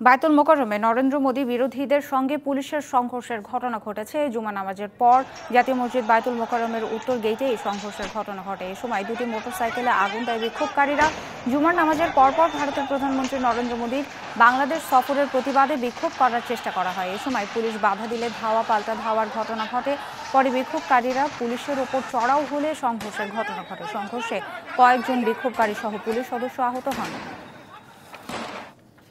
বায়তুল মোকারমে নরেন্দ্র মোদী বিরোধীদের সঙ্গে পুলিশের সংঘর্ষের ঘটনা ঘটেছে। জুমা নামাজের পর জাতীয় মসজিদ বায়তুল মোকারমের উত্তর গেটে এই সংঘর্ষের ঘটনা ঘটে। এ সময় দুটি মোটরসাইকেলে আগুন দেয় বিক্ষোভকারীরা। জুমার নামাজের পরপর ভারতের প্রধানমন্ত্রী নরেন্দ্র মোদীর বাংলাদেশ সফরের প্রতিবাদে বিক্ষোভ করার চেষ্টা করা হয়। এ সময় পুলিশ বাধা দিলে ধাওয়া পাল্টা ধাওয়ার ঘটনা ঘটে। পরে বিক্ষোভকারীরা পুলিশের ওপর চড়াও হলে সংঘর্ষের ঘটনা ঘটে। সংঘর্ষে কয়েকজন বিক্ষোভকারী সহ পুলিশ সদস্য আহত হন।